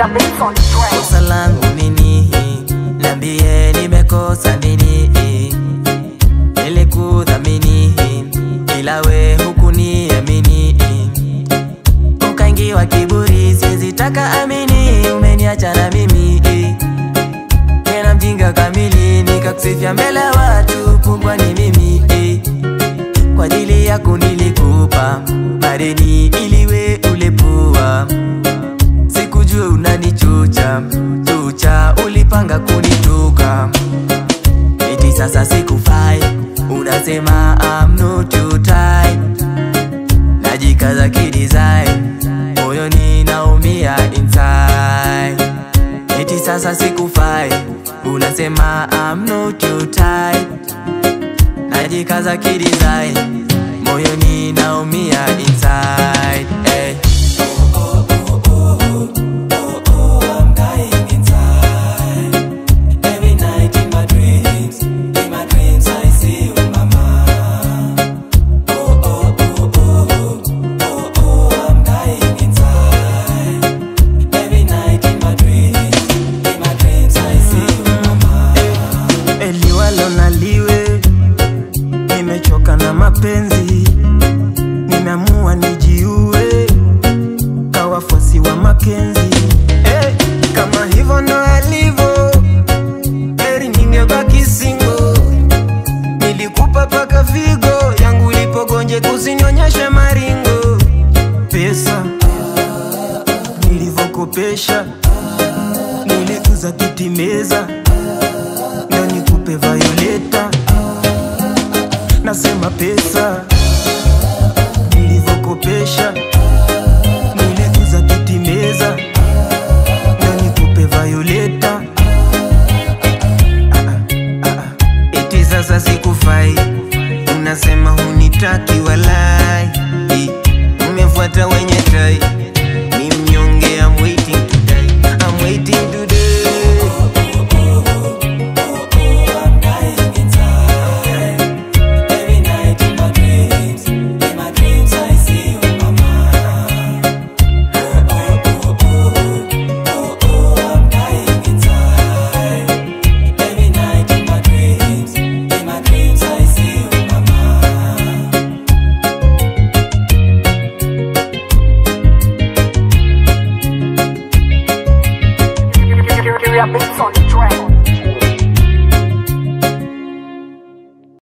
Kosa langu nini? Niambie nimekosa nini? Nilikudhamini ila we hukuniamini, ukaingiwa kiburi, siwezi taka amini, umeniacha na mimi tena mjinga kamili, nikakusifia mbele watu, pungwa ni mimi kwa ajili yako nilikupa madeni ili we ulepua sikujua unanichucha chucha, ulipanga kunituka. Eti sasa sikufai, unasema I'm not your type, najikaza kidesign, moyoni naumia inside, eti sasa sikufai, unasema I'm not your type. Najikaza kidesign moyoni naumia inside. Hey. Eliwalo liwe, nimechoka na mapenzi, nimeamua nijiue, kawafuasi wa Makenzi. Hey, kama hivyo ndo alivyo, heri ningebaki single. Nilikupa paka figo yangu ilipogonje, kusinyonyeshe maringo. Pesa nilivyokopesha, nilikuza kitimeza pesa nilivyokopesha, nilikuza kitimeza, na nikupe Violeta. Ah, ah, ah. Eti sasa sikufai, unasema hunitaki walai, umefuata wenye tai Nigeria based on the track.